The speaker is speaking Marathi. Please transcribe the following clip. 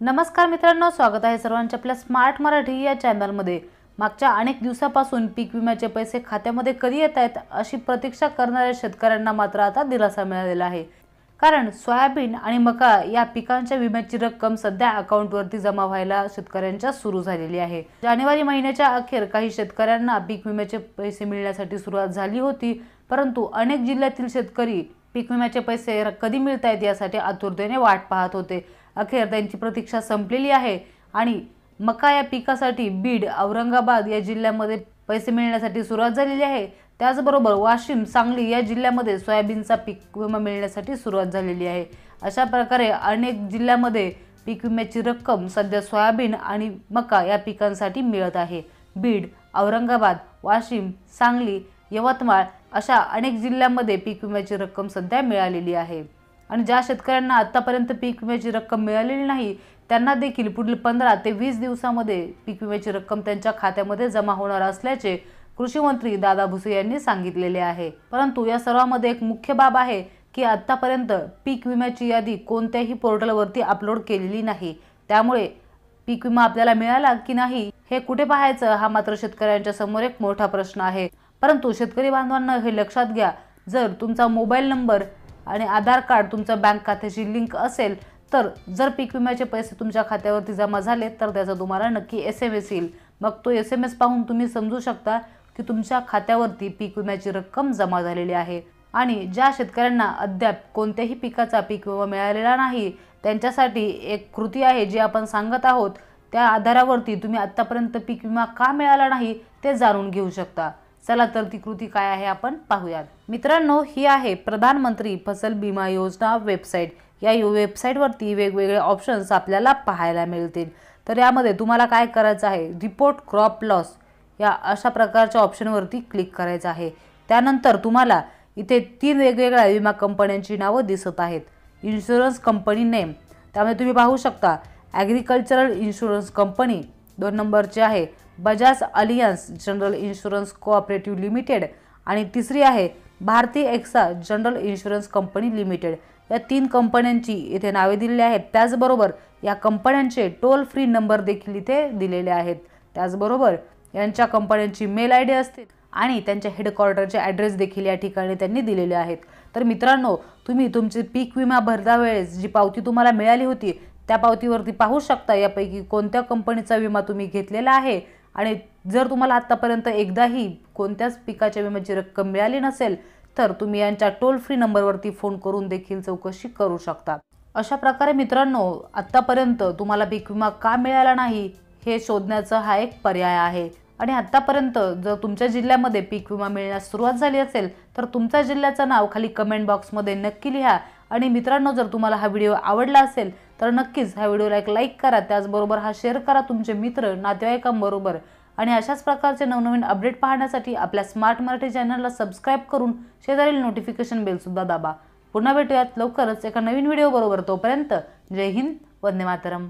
नमस्कार मित्रांनो स्वागत आहे सर्वांचे आपल्या स्मार्ट मराठी या चॅनलमध्ये मागच्या अनेक दिवसापासून पीक विम्याचे पैसे खात्यामध्ये कधी येत आहेत अशी प्रतीक्षा करणाऱ्या शेतकऱ्यांना मात्र आता दिलासा मिळालेला आहे. कारण सोयाबीन आणि मका या पिकांच्या विम्याची रक्कम सध्या अकाउंटवरती जमा व्हायला शेतकऱ्यांच्या सुरू झालेली आहे. जानेवारी महिन्याच्या अखेर काही शेतकऱ्यांना पीक विम्याचे पैसे मिळण्यासाठी सुरुवात झाली होती परंतु अनेक जिल्ह्यातील शेतकरी पीक विम्याचे पैसे र- कधी मिळत आहेत यासाठी आतुरतेने वाट पाहत होते. अखेर त्यांची प्रतीक्षा संपलेली आहे. आणि मका या पिकासाठी बीड औरंगाबाद या जिल्ह्यामध्ये पैसे मिळण्यासाठी सुरुवात झालेली आहे. त्याचबरोबर वाशिम सांगली या जिल्ह्यामध्ये सोयाबीनचा पीक विमा मिळण्यासाठी सुरुवात झालेली आहे. अशा प्रकारे अनेक जिल्ह्यामध्ये पीक विम्याची रक्कम सध्या सोयाबीन आणि मका या पिकांसाठी मिळत आहे. बीड औरंगाबाद वाशिम सांगली यवतमाळ अशा अनेक जिल्ह्यांमध्ये पीक विम्याची रक्कम सध्या मिळालेली आहे. आणि ज्या शेतकऱ्यांना आतापर्यंत पीक विम्याची रक्कम मिळालेली नाही त्यांना देखील पुढील पंधरा ते वीस दिवसामध्ये पीक विम्याची रक्कम त्यांच्या खात्यामध्ये जमा होणार असल्याचे कृषी मंत्री दादा भुसे यांनी सांगितलेले आहे. परंतु या सर्वांमध्ये एक मुख्य बाब आहे की आतापर्यंत पीक विम्याची यादी कोणत्याही पोर्टलवरती अपलोड केलेली नाही. त्यामुळे पीक विमा आपल्याला मिळाला की नाही हे कुठे पाहायचं हा मात्र शेतकऱ्यांच्या समोर एक मोठा प्रश्न आहे. परंतु शेतकरी बांधवांना हे लक्षात घ्या जर तुमचा मोबाईल नंबर आणि आधार कार्ड तुमच्या बँक खात्याशी लिंक असेल तर जर पीक विम्याचे पैसे तुमच्या खात्यावरती जमा झाले तर त्याचा तुम्हाला नक्की एस एम एस येईल. मग तो एस एम एस पाहून तुम्ही समजू शकता की तुमच्या खात्यावरती पीक विम्याची रक्कम जमा झालेली आहे. आणि ज्या शेतकऱ्यांना अद्याप कोणत्याही पिकाचा पीक विमा मिळालेला नाही त्यांच्यासाठी एक कृती आहे जी आपण सांगत आहोत. त्या आधारावरती तुम्ही आत्तापर्यंत पीक विमा का मिळाला नाही ते जाणून घेऊ शकता. चला तर ती कृती काय आहे आपण पाहूयात. मित्रांनो ही आहे प्रधानमंत्री फसल विमा योजना वेबसाईट. या वेबसाईटवरती वेगवेगळे ऑप्शन्स आपल्याला पाहायला मिळतील. तर यामध्ये तुम्हाला काय करायचं आहे? रिपोर्ट क्रॉप लॉस या अशा प्रकारच्या ऑप्शनवरती क्लिक करायचं आहे. त्यानंतर तुम्हाला इथे तीन वेगवेगळ्या विमा कंपन्यांची नावं दिसत आहेत. इन्शुरन्स कंपनी नेम त्यामध्ये तुम्ही पाहू शकता ॲग्रिकल्चरल इन्शुरन्स कंपनी दोन नंबरची आहे. Bajaj Allianz general insurance cooperative limited आणि तिसरी आहे Bharti AXA general insurance company limited. या तीन कंपन्यांची इथे नावे दिलेली आहेत. त्याचबरोबर या कंपन्यांचे टोल फ्री नंबर देखील इथे दिलेले आहेत. त्याचबरोबर यांच्या कंपन्यांची मेल आय डी असते आणि त्यांच्या हेडक्वार्टरचे ॲड्रेस देखील या ठिकाणी त्यांनी दिलेले आहेत. तर मित्रांनो तुम्ही तुमचे पीक विमा भरता वेळेस जी पावती तुम्हाला मिळाली होती त्या पावतीवरती पाहू शकता यापैकी कोणत्या कंपनीचा विमा तुम्ही घेतलेला आहे? आणि जर तुम्हाला आत्तापर्यंत एकदाही कोणत्याच पिकाच्या विम्याची रक्कम मिळाली नसेल तर तुम्ही यांच्या टोल फ्री नंबरवरती फोन करून देखील चौकशी करू शकता. अशा प्रकारे मित्रांनो आत्तापर्यंत तुम्हाला पीक विमा का मिळाला नाही हे शोधण्याचा हा एक पर्याय आहे. आणि आत्तापर्यंत जर तुमच्या जिल्ह्यामध्ये पीक विमा मिळण्यास सुरुवात झाली असेल तर तुमच्या जिल्ह्याचं नाव खाली कमेंट बॉक्समध्ये नक्की लिहा. आणि मित्रांनो जर तुम्हाला हा व्हिडिओ आवडला असेल तर नक्कीच ह्या व्हिडिओला एक लाईक करा. त्याचबरोबर हा शेअर करा तुमचे मित्र नातेवाईकांबरोबर. आणि अशाच प्रकारचे नवनवीन अपडेट पाहण्यासाठी आपल्या स्मार्ट मराठी चॅनलला सबस्क्राईब करून शेजारील नोटिफिकेशन बेलसुद्धा दाबा. पुन्हा भेटूयात लवकरच एका नवीन व्हिडिओ बरोबर. तोपर्यंत जय हिंद वंदे मातरम.